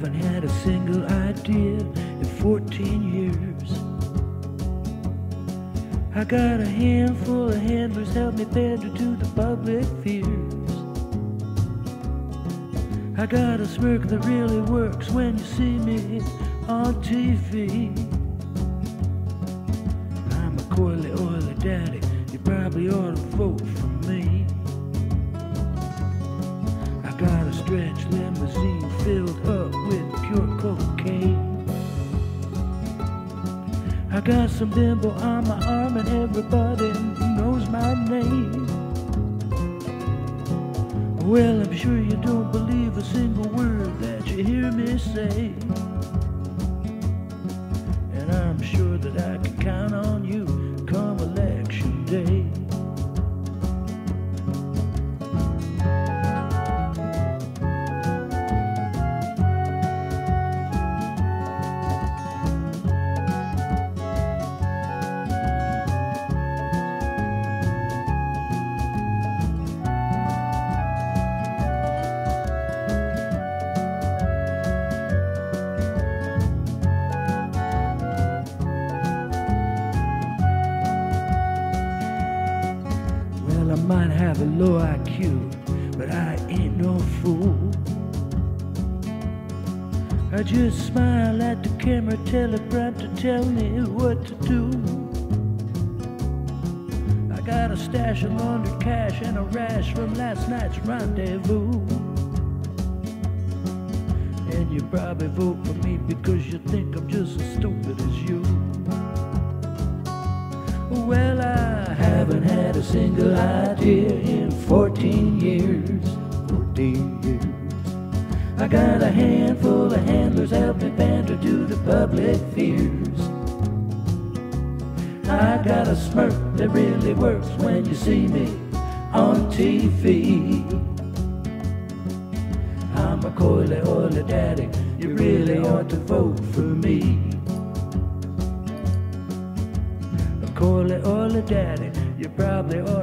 haven't had a single idea in 14 years. I got a handful of handlers help me pander to the public fears. I got a smirk that really works when you see me on TV. I'm a coily, oily daddy. I got some bimbo on my arm and everybody knows my name. Well, I'm sure you don't believe a single word that you hear me say. And I'm sure that I can count on you I might have a low IQ, but I ain't no fool. I just smile at the camera teleprompter tell me what to do. I got a stash of laundered cash and a rash from last night's rendezvous. And you probably vote for me because you think a single idea in 14 years. 14 years. I got a handful of handlers help me pander to the public fears. I got a smirk that really works when you see me on TV. I'm a coily, oily daddy. You really ought to vote for me. A coily, oily daddy. You